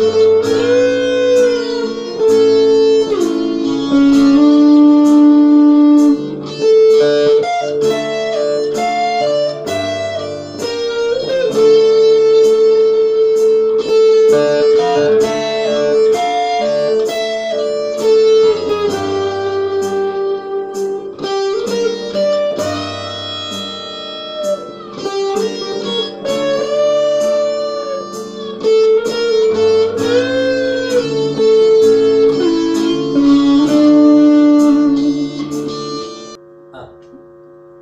Música